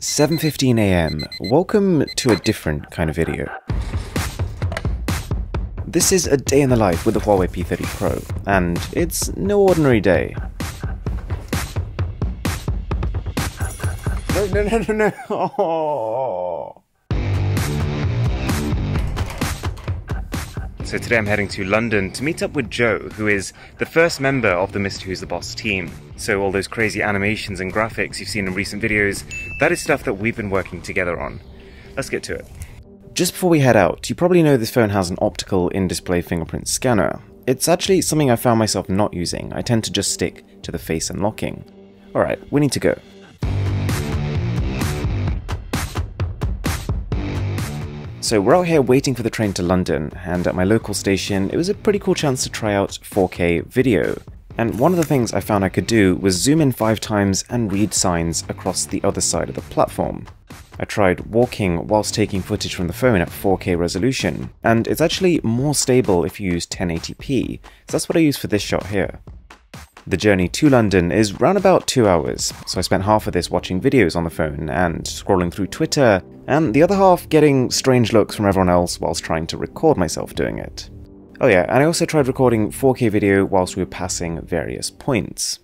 7.15am. Welcome to a different kind of video. This is a day in the life with the Huawei P30 Pro, and it's no ordinary day. No, no, no, no, no. Oh. So today I'm heading to London to meet up with Joe, who is the first member of the Mr. Who's the Boss team. So all those crazy animations and graphics you've seen in recent videos, that is stuff that we've been working together on. Let's get to it. Just before we head out, you probably know this phone has an optical in-display fingerprint scanner. It's actually something I found myself not using, I tend to just stick to the face unlocking. Alright, we need to go. So we're out here waiting for the train to London, and at my local station, it was a pretty cool chance to try out 4K video. And one of the things I found I could do was zoom in five times and read signs across the other side of the platform. I tried walking whilst taking footage from the phone at 4K resolution, and it's actually more stable if you use 1080p, so that's what I use for this shot here. The journey to London is round about two hours, so I spent half of this watching videos on the phone and scrolling through Twitter, and the other half getting strange looks from everyone else whilst trying to record myself doing it. Oh yeah, and I also tried recording 4K video whilst we were passing various points.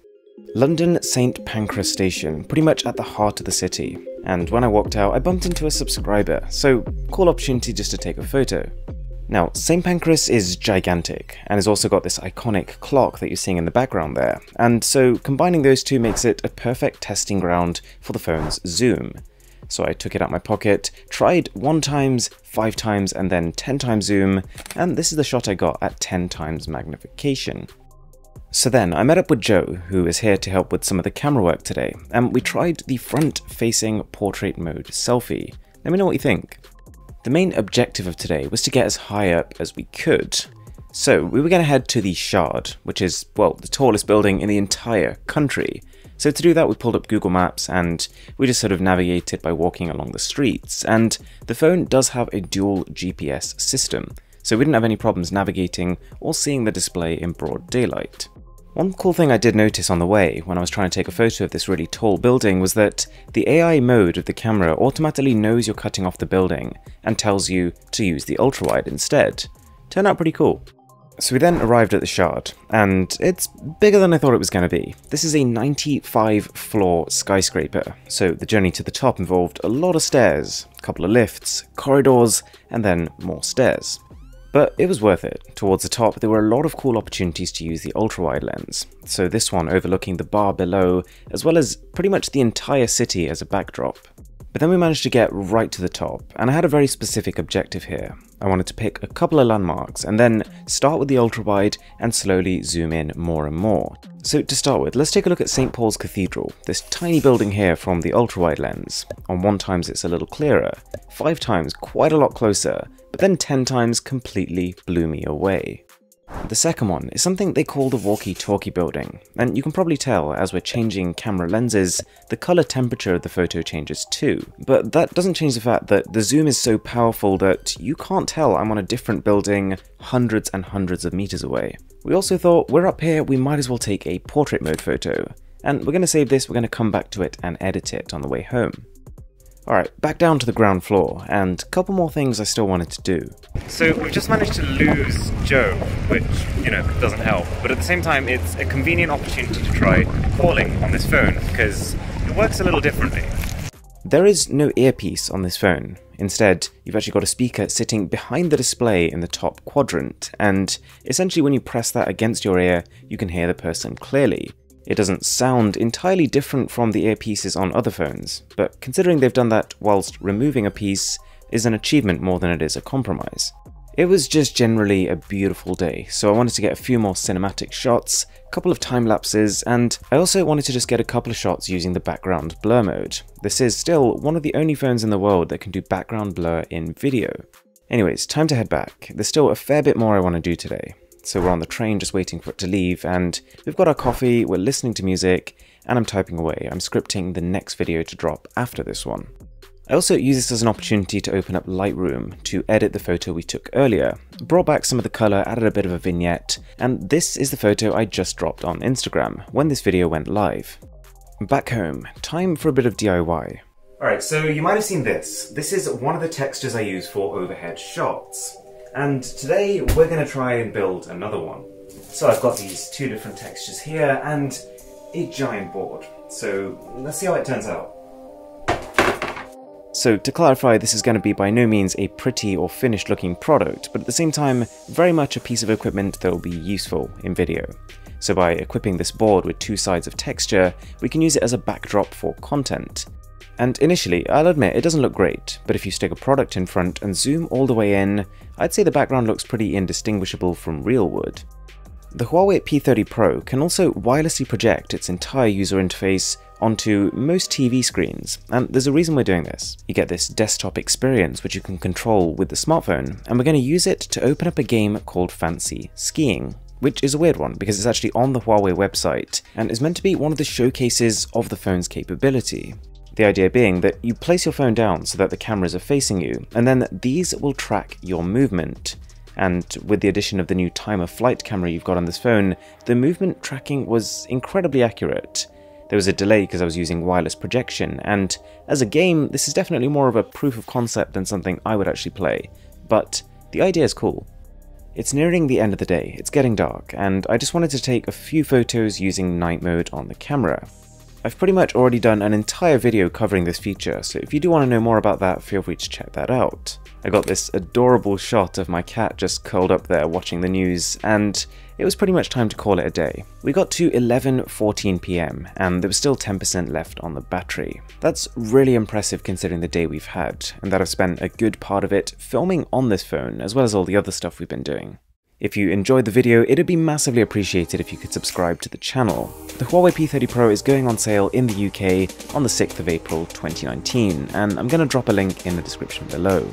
London St Pancras Station, pretty much at the heart of the city, and when I walked out I bumped into a subscriber, so cool opportunity just to take a photo. Now, St. Pancras is gigantic, and has also got this iconic clock that you're seeing in the background there, and so combining those two makes it a perfect testing ground for the phone's zoom. So I took it out my pocket, tried one times, five times, and then 10 times zoom, and this is the shot I got at 10 times magnification. So then I met up with Joe, who is here to help with some of the camera work today, and we tried the front-facing portrait mode selfie. Let me know what you think. The main objective of today was to get as high up as we could. So we were going to head to the Shard, which is, well, the tallest building in the entire country. So to do that we pulled up Google Maps and we just sort of navigated by walking along the streets. And the phone does have a dual GPS system, so we didn't have any problems navigating or seeing the display in broad daylight. One cool thing I did notice on the way when I was trying to take a photo of this really tall building was that the AI mode of the camera automatically knows you're cutting off the building and tells you to use the ultrawide instead. Turned out pretty cool. So we then arrived at the Shard, and it's bigger than I thought it was going to be. This is a 95 floor skyscraper, so the journey to the top involved a lot of stairs, a couple of lifts, corridors, and then more stairs. But it was worth it. Towards the top, there were a lot of cool opportunities to use the ultra-wide lens. So this one overlooking the bar below, as well as pretty much the entire city as a backdrop. But then we managed to get right to the top, and I had a very specific objective here. I wanted to pick a couple of landmarks and then start with the ultra-wide and slowly zoom in more and more. So to start with, let's take a look at St. Paul's Cathedral, this tiny building here from the ultra-wide lens. On one times it's a little clearer, five times quite a lot closer, but then 10 times completely blew me away. The second one is something they call the walkie-talkie building, and you can probably tell as we're changing camera lenses, the color temperature of the photo changes too. But that doesn't change the fact that the zoom is so powerful that you can't tell I'm on a different building hundreds and hundreds of meters away. We also thought, we're up here, we might as well take a portrait mode photo. And we're going to save this, we're going to come back to it and edit it on the way home. Alright, back down to the ground floor, and a couple more things I still wanted to do. So we've just managed to lose Joe, which, you know, doesn't help. But at the same time, it's a convenient opportunity to try calling on this phone, because it works a little differently. There is no earpiece on this phone. Instead, you've actually got a speaker sitting behind the display in the top quadrant, and essentially when you press that against your ear, you can hear the person clearly. It doesn't sound entirely different from the earpieces on other phones, but considering they've done that whilst removing a piece is an achievement more than it is a compromise. It was just generally a beautiful day, so I wanted to get a few more cinematic shots, a couple of time lapses, and I also wanted to just get a couple of shots using the background blur mode. This is still one of the only phones in the world that can do background blur in video. Anyways, time to head back. There's still a fair bit more I want to do today. So we're on the train just waiting for it to leave, and we've got our coffee, we're listening to music, and I'm typing away. I'm scripting the next video to drop after this one. I also use this as an opportunity to open up Lightroom to edit the photo we took earlier, brought back some of the colour, added a bit of a vignette, and this is the photo I just dropped on Instagram when this video went live. Back home, time for a bit of DIY. Alright, so you might have seen this. This is one of the textures I use for overhead shots. And today we're going to try and build another one. So I've got these two different textures here and a giant board. So let's see how it turns out. So to clarify, this is going to be by no means a pretty or finished looking product, but at the same time, very much a piece of equipment that will be useful in video. So by equipping this board with two sides of texture, we can use it as a backdrop for content. And initially, I'll admit, it doesn't look great, but if you stick a product in front and zoom all the way in, I'd say the background looks pretty indistinguishable from real wood. The Huawei P30 Pro can also wirelessly project its entire user interface onto most TV screens, and there's a reason we're doing this. You get this desktop experience which you can control with the smartphone, and we're going to use it to open up a game called Fancy Skiing, which is a weird one because it's actually on the Huawei website and is meant to be one of the showcases of the phone's capability. The idea being that you place your phone down so that the cameras are facing you, and then these will track your movement. And with the addition of the new time of flight camera you've got on this phone, the movement tracking was incredibly accurate. There was a delay because I was using wireless projection, and as a game, this is definitely more of a proof of concept than something I would actually play, but the idea is cool. It's nearing the end of the day, it's getting dark, and I just wanted to take a few photos using night mode on the camera. I've pretty much already done an entire video covering this feature, so if you do want to know more about that, feel free to check that out. I got this adorable shot of my cat just curled up there watching the news, and it was pretty much time to call it a day. We got to 11.14pm, and there was still 10% left on the battery. That's really impressive considering the day we've had, and that I've spent a good part of it filming on this phone, as well as all the other stuff we've been doing. If you enjoyed the video, it'd be massively appreciated if you could subscribe to the channel. The Huawei P30 Pro is going on sale in the UK on the 6th of April 2019, and I'm going to drop a link in the description below.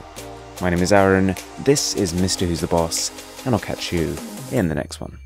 My name is Aaron, this is Mr. Who's the Boss, and I'll catch you in the next one.